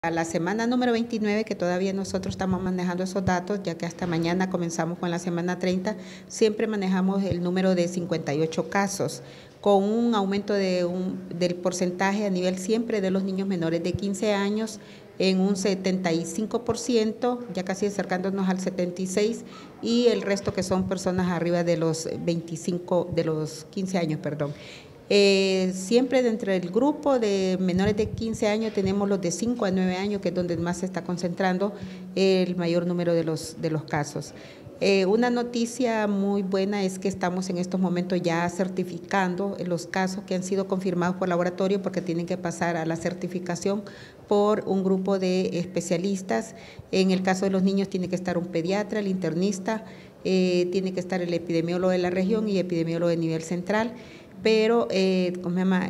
A la semana número 29, que todavía nosotros estamos manejando esos datos, ya que hasta mañana comenzamos con la semana 30, siempre manejamos el número de 58 casos, con un aumento del porcentaje a nivel siempre de los niños menores de 15 años en un 75%, ya casi acercándonos al 76%, y el resto que son personas arriba de los 25, de los 15 años, perdón. Eh, siempre dentro del grupo de menores de 15 años tenemos los de 5 a 9 años, que es donde más se está concentrando el mayor número de los, casos. Eh, una noticia muy buena es que estamos en estos momentos ya certificando los casos que han sido confirmados por laboratorio porque tienen que pasar a la certificación por un grupo de especialistas. En el caso de los niños tiene que estar un pediatra, el internista, eh, tiene que estar el epidemiólogo de la región y epidemiólogo de nivel central pero eh,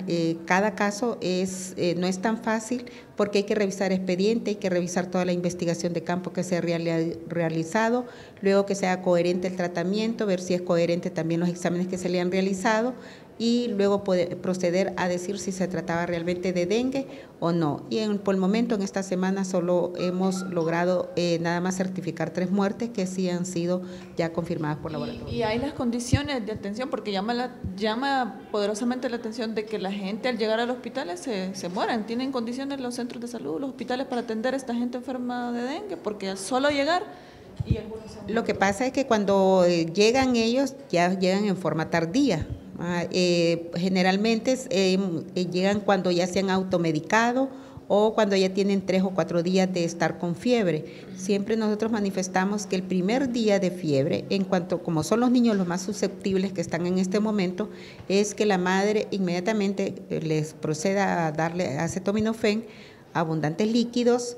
eh, cada caso es, eh, no es tan fácil porque hay que revisar expediente, hay que revisar toda la investigación de campo que se ha realizado, luego que sea coherente el tratamiento, ver si es coherente también los exámenes que se le han realizado y luego poder proceder a decir si se trataba realmente de dengue o no. Y en, por el momento, en esta semana, solo hemos logrado eh, nada más certificar tres muertes que sí han sido ya confirmadas por laboratorio. Y, hay las condiciones de atención, porque llama, la, llama poderosamente la atención de que la gente al llegar a los hospitales se, se mueran. ¿Tienen condiciones los centros de salud, los hospitales para atender a esta gente enferma de dengue? Porque solo llegar... Y Lo que pasa es que cuando eh, llegan ellos, ya llegan en forma tardía Ah, eh, generalmente eh, eh, llegan cuando ya se han automedicado o cuando ya tienen tres o cuatro días de estar con fiebre. Siempre nosotros manifestamos que el primer día de fiebre, en cuanto como son los niños los más susceptibles que están en este momento, es que la madre inmediatamente les proceda a darle acetaminofén, abundantes líquidos,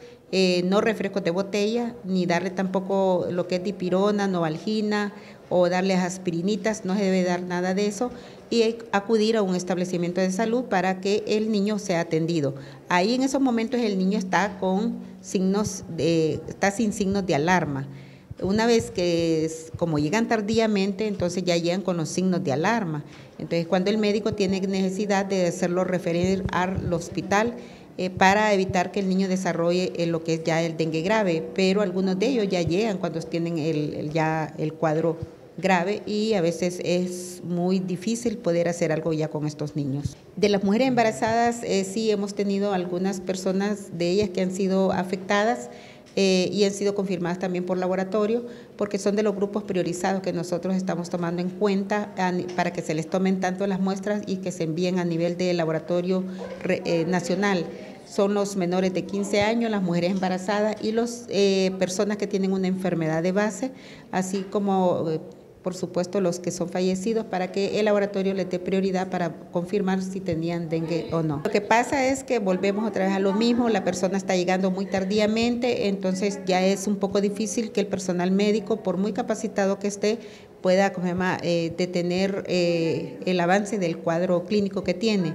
no refrescos de botella, ni darle tampoco lo que es dipirona, novalgina o darles aspirinitas, no se debe dar nada de eso y acudir a un establecimiento de salud para que el niño sea atendido. Ahí en esos momentos el niño está con signos de, está sin signos de alarma. Una vez que, como llegan tardíamente, entonces ya llegan con los signos de alarma. Entonces, cuando el médico tiene necesidad de hacerlo referir al hospital eh, para evitar que el niño desarrolle eh, lo que es ya el dengue grave, pero algunos de ellos ya llegan cuando tienen el, ya el cuadro grave y a veces es muy difícil poder hacer algo ya con estos niños. De las mujeres embarazadas eh, sí hemos tenido algunas personas de ellas que han sido afectadas eh, y han sido confirmadas también por laboratorio porque son de los grupos priorizados que nosotros estamos tomando en cuenta para que se les tomen tanto las muestras y que se envíen a nivel de laboratorio nacional son los menores de 15 años, las mujeres embarazadas y las personas que tienen una enfermedad de base, así como por supuesto, los que son fallecidos para que el laboratorio les dé prioridad para confirmar si tenían dengue o no. Lo que pasa es que volvemos otra vez a lo mismo, la persona está llegando muy tardíamente, entonces ya es un poco difícil que el personal médico, por muy capacitado que esté, pueda eh, detener eh, el avance del cuadro clínico que tiene.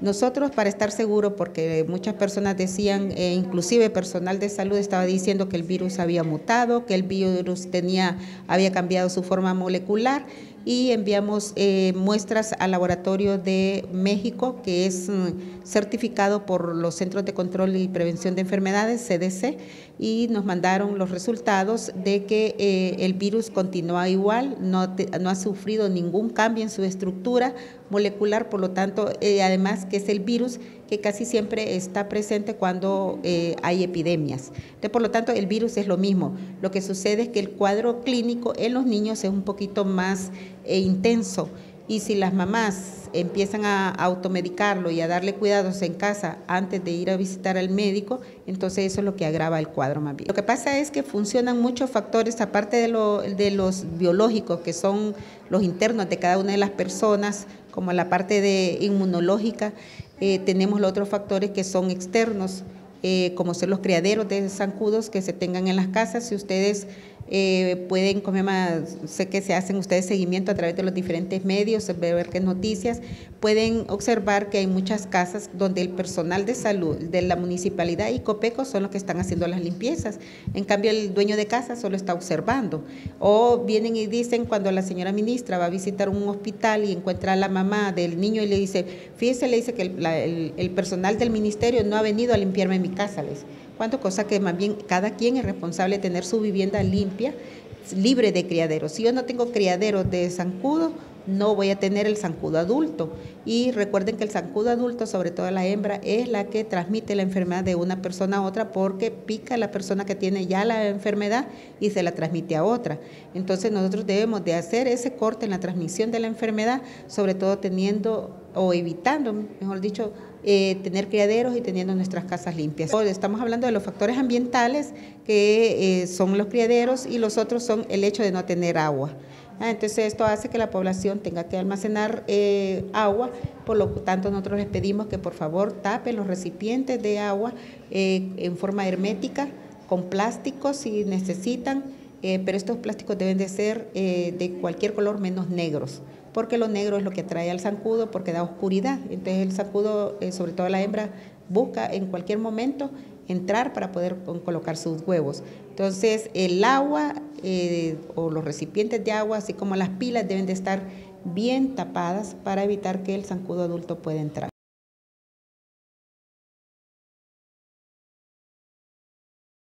Nosotros para estar seguros, porque muchas personas decían, e inclusive personal de salud estaba diciendo que el virus había mutado, que el virus tenía, había cambiado su forma molecular y enviamos eh, muestras al laboratorio de México, que es mm, certificado por los Centros de Control y Prevención de Enfermedades, CDC, y nos mandaron los resultados de que eh, el virus continúa igual, no, no, ha sufrido ningún cambio en su estructura molecular, por lo tanto, eh, además que es el virus que casi siempre está presente cuando hay epidemias. Entonces, por lo tanto, el virus es lo mismo. Lo que sucede es que el cuadro clínico en los niños es un poquito más e intenso. Y si las mamás empiezan a automedicarlo y a darle cuidados en casa antes de ir a visitar al médico, entonces eso es lo que agrava el cuadro más bien. Lo que pasa es que funcionan muchos factores, aparte de, lo, de los biológicos, que son los internos de cada una de las personas, como la parte de inmunológica, eh, tenemos los otros factores que son externos, eh, como son los criaderos de zancudos que se tengan en las casas. Si ustedes eh, pueden, como sé que se hacen ustedes seguimiento a través de los diferentes medios, ver qué noticias, pueden observar que hay muchas casas donde el personal de salud de la municipalidad y Copeco son los que están haciendo las limpiezas. En cambio, el dueño de casa solo está observando. O vienen y dicen cuando la señora ministra va a visitar un hospital y encuentra a la mamá del niño y le dice, fíjese, le dice que el, personal del ministerio no ha venido a limpiarme mi casa, les. Cuánto cosa que más bien cada quien es responsable de tener su vivienda limpia, libre de criaderos. Si yo no tengo criaderos de zancudo, no voy a tener el zancudo adulto. Y recuerden que el zancudo adulto, sobre todo la hembra, es la que transmite la enfermedad de una persona a otra porque pica a la persona que tiene ya la enfermedad y se la transmite a otra. Entonces nosotros debemos de hacer ese corte en la transmisión de la enfermedad, sobre todo teniendo o evitando, mejor dicho, eh, tener criaderos y teniendo nuestras casas limpias. Estamos hablando de los factores ambientales que eh, son los criaderos y los otros son el hecho de no tener agua. Ah, entonces esto hace que la población tenga que almacenar eh, agua, por lo tanto nosotros les pedimos que por favor tapen los recipientes de agua en forma hermética, con plásticos si necesitan, pero estos plásticos deben de ser de cualquier color menos negros, porque lo negro es lo que atrae al zancudo porque da oscuridad. Entonces el zancudo, sobre todo la hembra, busca en cualquier momento entrar para poder colocar sus huevos. Entonces, el agua eh, o los recipientes de agua, así como las pilas, deben de estar bien tapadas para evitar que el zancudo adulto pueda entrar.